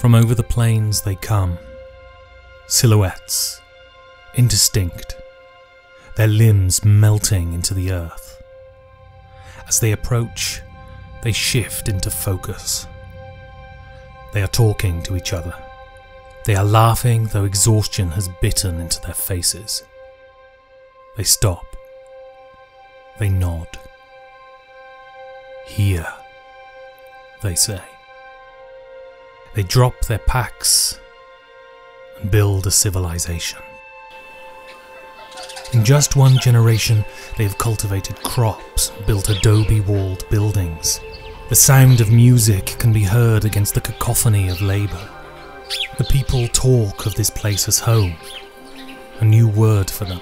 From over the plains they come, silhouettes, indistinct, their limbs melting into the earth. As they approach, they shift into focus. They are talking to each other. They are laughing, though exhaustion has bitten into their faces. They stop. They nod. Here, they say. They drop their packs and build a civilization. In just one generation, they have cultivated crops, built adobe walled buildings. The sound of music can be heard against the cacophony of labour. The people talk of this place as home, a new word for them.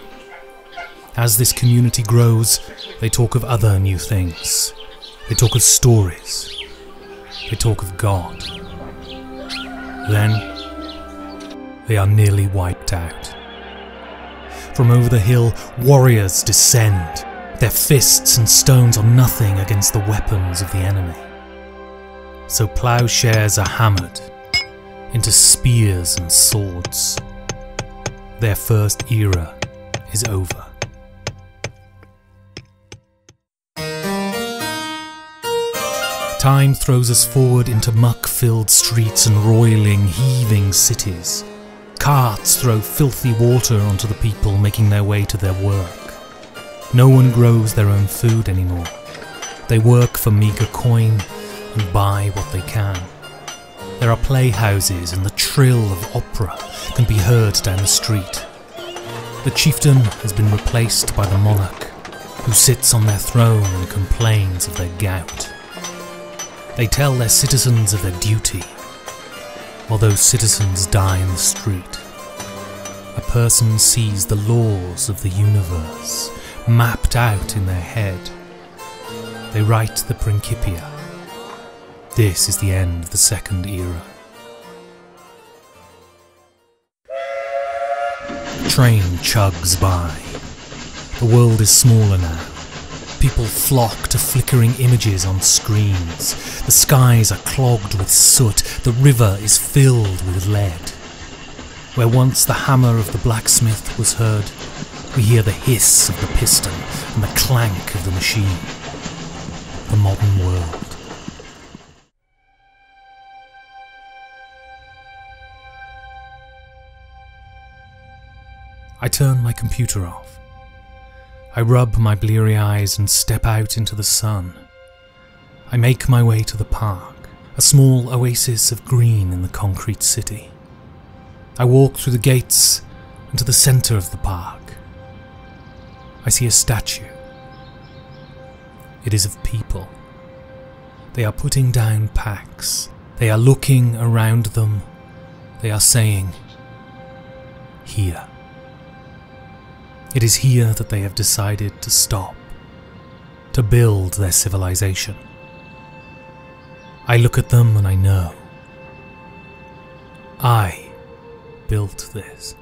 As this community grows, they talk of other new things. They talk of stories. They talk of God. Then, they are nearly wiped out. From over the hill, warriors descend. Their fists and stones are nothing against the weapons of the enemy. So ploughshares are hammered into spears and swords. Their first era is over. Time throws us forward into muck filled streets and roiling, heaving cities. Carts throw filthy water onto the people making their way to their work. No one grows their own food anymore. They work for meagre coin and buy what they can. There are playhouses and the trill of opera can be heard down the street. The chieftain has been replaced by the monarch, who sits on their throne and complains of their gout. They tell their citizens of their duty, while those citizens die in the street. A person sees the laws of the universe mapped out in their head. They write the Principia. This is the end of the Second Era. Train chugs by. The world is smaller now. People flock to flickering images on screens. The skies are clogged with soot. The river is filled with lead. Where once the hammer of the blacksmith was heard, we hear the hiss of the piston and the clank of the machine. The modern world. I turn my computer off. I rub my bleary eyes and step out into the sun. I make my way to the park, a small oasis of green in the concrete city. I walk through the gates and to the centre of the park. I see a statue. It is of people. They are putting down packs. They are looking around them. They are saying, Here. It is here that they have decided to stop, to build their civilization. I look at them and I know. I built this.